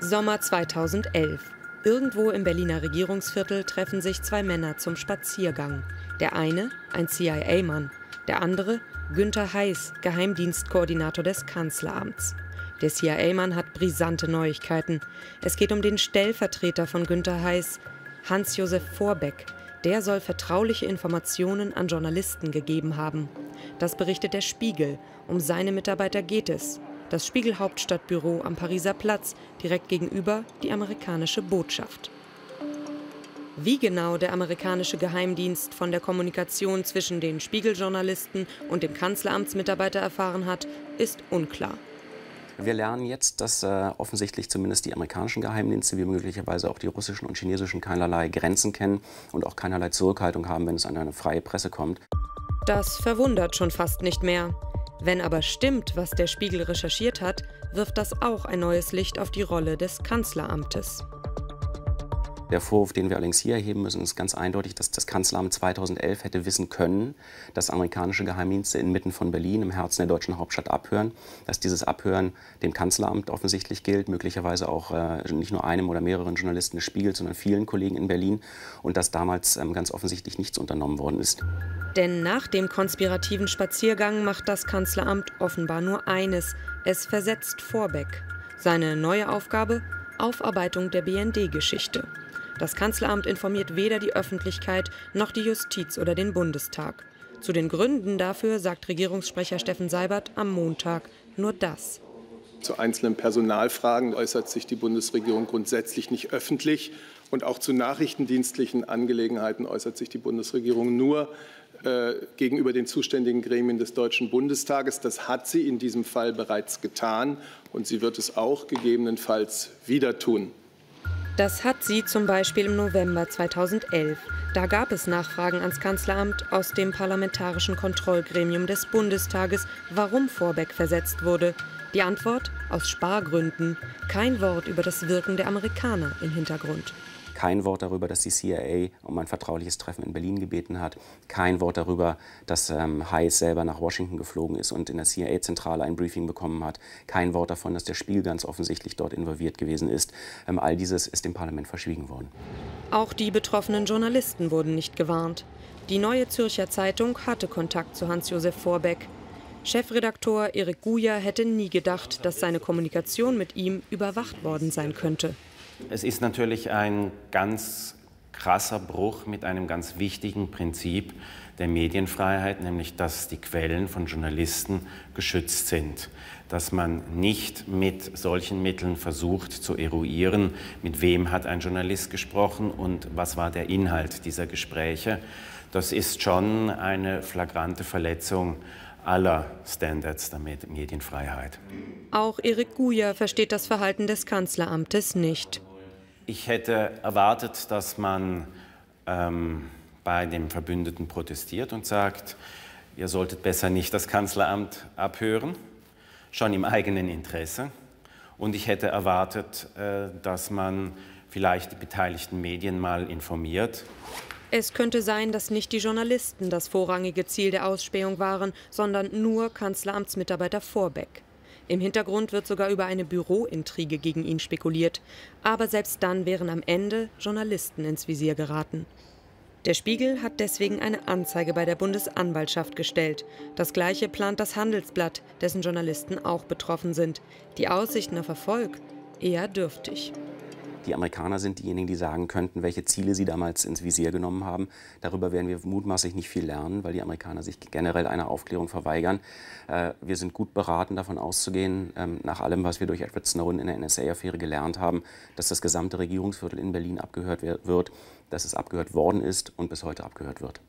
Sommer 2011. Irgendwo im Berliner Regierungsviertel treffen sich zwei Männer zum Spaziergang. Der eine, ein CIA-Mann, der andere, Günther Heiß, Geheimdienstkoordinator des Kanzleramts. Der CIA-Mann hat brisante Neuigkeiten. Es geht um den Stellvertreter von Günther Heiß, Hans-Josef Vorbeck. Der soll vertrauliche Informationen an Journalisten gegeben haben. Das berichtet der Spiegel. Um seine Mitarbeiter geht es das Spiegel-Hauptstadtbüro am Pariser Platz, direkt gegenüber die amerikanische Botschaft. Wie genau der amerikanische Geheimdienst von der Kommunikation zwischen den Spiegeljournalisten und dem Kanzleramtsmitarbeiter erfahren hat, ist unklar. Wir lernen jetzt, dass äh, offensichtlich zumindest die amerikanischen Geheimdienste, wie möglicherweise auch die russischen und chinesischen, keinerlei Grenzen kennen und auch keinerlei Zurückhaltung haben, wenn es an eine freie Presse kommt. Das verwundert schon fast nicht mehr. Wenn aber stimmt, was der Spiegel recherchiert hat, wirft das auch ein neues Licht auf die Rolle des Kanzleramtes. Der Vorwurf, den wir allerdings hier erheben müssen, ist ganz eindeutig, dass das Kanzleramt 2011 hätte wissen können, dass amerikanische Geheimdienste inmitten von Berlin, im Herzen der deutschen Hauptstadt, abhören. Dass dieses Abhören dem Kanzleramt offensichtlich gilt, möglicherweise auch äh, nicht nur einem oder mehreren Journalisten des Spiegels, sondern vielen Kollegen in Berlin. Und dass damals ähm, ganz offensichtlich nichts unternommen worden ist. Denn nach dem konspirativen Spaziergang macht das Kanzleramt offenbar nur eines: es versetzt Vorbeck. Seine neue Aufgabe? Aufarbeitung der BND-Geschichte. Das Kanzleramt informiert weder die Öffentlichkeit noch die Justiz oder den Bundestag. Zu den Gründen dafür sagt Regierungssprecher Steffen Seibert am Montag nur das. Zu einzelnen Personalfragen äußert sich die Bundesregierung grundsätzlich nicht öffentlich. Und auch zu nachrichtendienstlichen Angelegenheiten äußert sich die Bundesregierung nur äh, gegenüber den zuständigen Gremien des Deutschen Bundestages. Das hat sie in diesem Fall bereits getan und sie wird es auch gegebenenfalls wieder tun. Das hat sie zum Beispiel im November 2011. Da gab es Nachfragen ans Kanzleramt aus dem parlamentarischen Kontrollgremium des Bundestages, warum Vorbeck versetzt wurde. Die Antwort? Aus Spargründen. Kein Wort über das Wirken der Amerikaner im Hintergrund. Kein Wort darüber, dass die CIA um ein vertrauliches Treffen in Berlin gebeten hat. Kein Wort darüber, dass ähm, Hayes selber nach Washington geflogen ist und in der CIA-Zentrale ein Briefing bekommen hat. Kein Wort davon, dass der Spiel ganz offensichtlich dort involviert gewesen ist. Ähm, all dieses ist dem Parlament verschwiegen worden. Auch die betroffenen Journalisten wurden nicht gewarnt. Die Neue Zürcher Zeitung hatte Kontakt zu Hans-Josef Vorbeck. Chefredaktor Erik Guja hätte nie gedacht, dass seine Kommunikation mit ihm überwacht worden sein könnte. Es ist natürlich ein ganz krasser Bruch mit einem ganz wichtigen Prinzip der Medienfreiheit, nämlich dass die Quellen von Journalisten geschützt sind, dass man nicht mit solchen Mitteln versucht zu eruieren, mit wem hat ein Journalist gesprochen und was war der Inhalt dieser Gespräche. Das ist schon eine flagrante Verletzung aller Standards der Medienfreiheit. Auch Erik Guja versteht das Verhalten des Kanzleramtes nicht. Ich hätte erwartet, dass man ähm, bei dem Verbündeten protestiert und sagt, ihr solltet besser nicht das Kanzleramt abhören, schon im eigenen Interesse. Und ich hätte erwartet, äh, dass man vielleicht die beteiligten Medien mal informiert. Es könnte sein, dass nicht die Journalisten das vorrangige Ziel der Ausspähung waren, sondern nur Kanzleramtsmitarbeiter Vorbeck. Im Hintergrund wird sogar über eine Bürointrige gegen ihn spekuliert. Aber selbst dann wären am Ende Journalisten ins Visier geraten. Der Spiegel hat deswegen eine Anzeige bei der Bundesanwaltschaft gestellt. Das gleiche plant das Handelsblatt, dessen Journalisten auch betroffen sind. Die Aussichten auf Erfolg eher dürftig. Die Amerikaner sind diejenigen, die sagen könnten, welche Ziele sie damals ins Visier genommen haben. Darüber werden wir mutmaßlich nicht viel lernen, weil die Amerikaner sich generell einer Aufklärung verweigern. Äh, wir sind gut beraten, davon auszugehen, ähm, nach allem, was wir durch Edward Snowden in der NSA-Affäre gelernt haben, dass das gesamte Regierungsviertel in Berlin abgehört wird, dass es abgehört worden ist und bis heute abgehört wird.